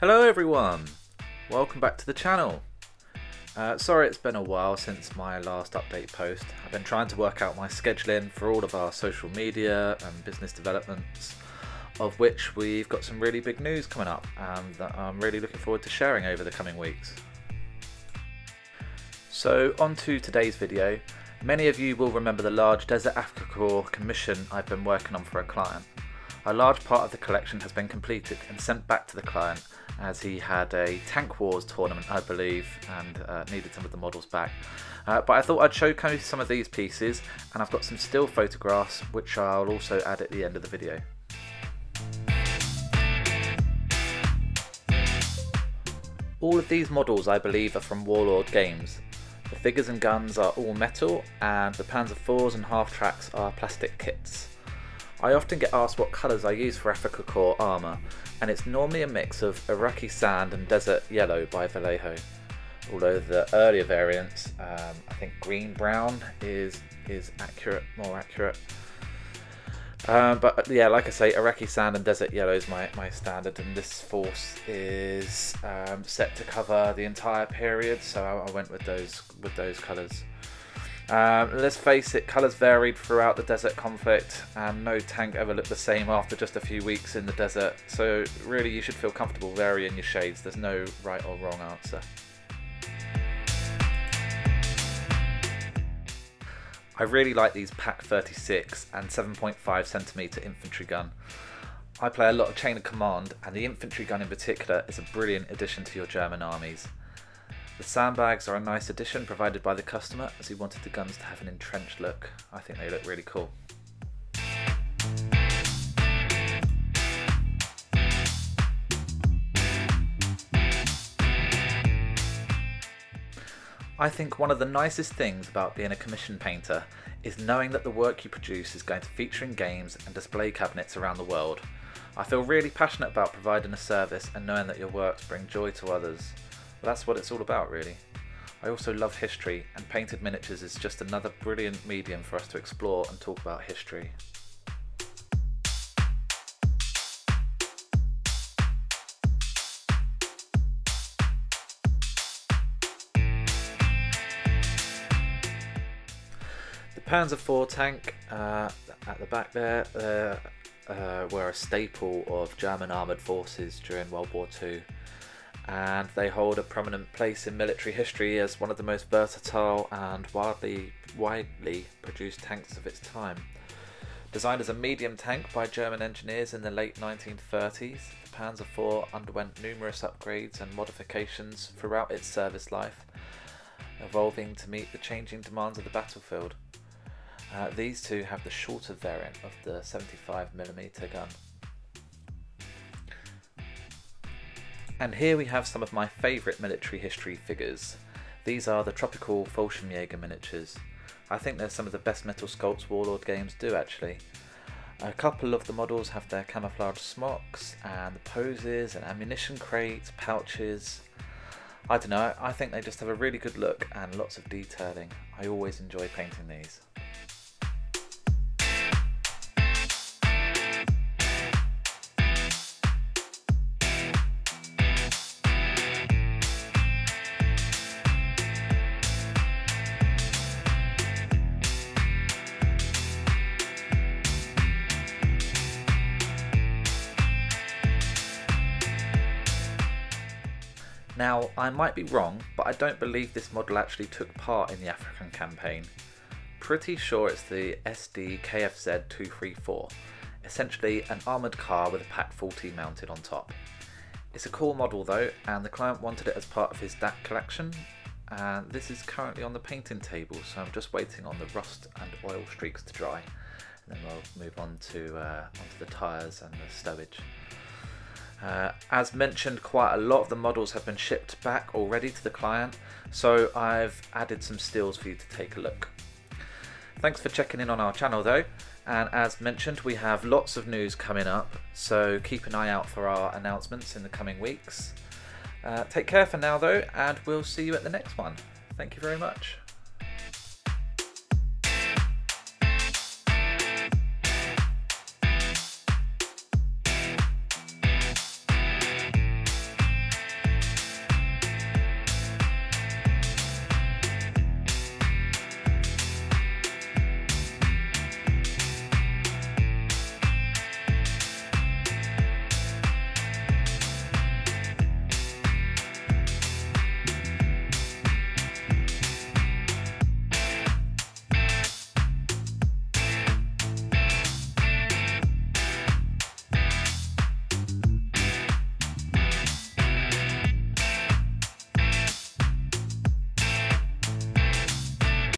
Hello everyone, welcome back to the channel. Uh, sorry it's been a while since my last update post. I've been trying to work out my scheduling for all of our social media and business developments, of which we've got some really big news coming up and that I'm really looking forward to sharing over the coming weeks. So on to today's video. Many of you will remember the large Desert Afrika Korps commission I've been working on for a client. A large part of the collection has been completed and sent back to the client as he had a Tank Wars tournament, I believe, and uh, needed some of the models back. Uh, but I thought I'd showcase some of these pieces, and I've got some still photographs which I'll also add at the end of the video. All of these models I believe are from Warlord Games. The figures and guns are all metal, and the Panzer IVs and half tracks are plastic kits. I often get asked what colours I use for Afrika Korps armour, and it's normally a mix of Iraqi sand and desert yellow by Vallejo. Although the earlier variants, um, I think green brown is is accurate, more accurate. Um, but yeah, like I say, Iraqi sand and desert yellow is my, my standard, and this force is um, set to cover the entire period, so I, I went with those with those colours. Um, let's face it, colours varied throughout the desert conflict, and no tank ever looked the same after just a few weeks in the desert. So, really, you should feel comfortable varying your shades. There's no right or wrong answer. I really like these PaK 36 and 7.5cm infantry gun. I play a lot of chain of command, and the infantry gun in particular is a brilliant addition to your German armies. The sandbags are a nice addition provided by the customer as he wanted the guns to have an entrenched look. I think they look really cool. I think one of the nicest things about being a commission painter is knowing that the work you produce is going to feature in games and display cabinets around the world. I feel really passionate about providing a service and knowing that your works bring joy to others that's what it's all about, really. I also love history, and painted miniatures is just another brilliant medium for us to explore and talk about history. The Panzer IV tank uh, at the back there uh, uh, were a staple of German armoured forces during World War II and they hold a prominent place in military history as one of the most versatile and widely, widely produced tanks of its time. Designed as a medium tank by German engineers in the late 1930s, the Panzer IV underwent numerous upgrades and modifications throughout its service life, evolving to meet the changing demands of the battlefield. Uh, these two have the shorter variant of the 75mm gun. And here we have some of my favourite military history figures. These are the tropical Fallschirmjäger miniatures. I think they're some of the best metal sculpts Warlord games do actually. A couple of the models have their camouflage smocks and the poses and ammunition crates, pouches. I don't know, I think they just have a really good look and lots of detailing. I always enjoy painting these. Now, I might be wrong, but I don't believe this model actually took part in the African campaign. Pretty sure it's the SD KFZ 234, essentially an armoured car with a PaK 40 mounted on top. It's a cool model though, and the client wanted it as part of his DAK collection, and this is currently on the painting table, so I'm just waiting on the rust and oil streaks to dry, and then we'll move on to uh, onto the tyres and the stowage. Uh, as mentioned, quite a lot of the models have been shipped back already to the client, so I've added some stills for you to take a look. Thanks for checking in on our channel though, and as mentioned, we have lots of news coming up, so keep an eye out for our announcements in the coming weeks. Uh, take care for now though, and we'll see you at the next one. Thank you very much.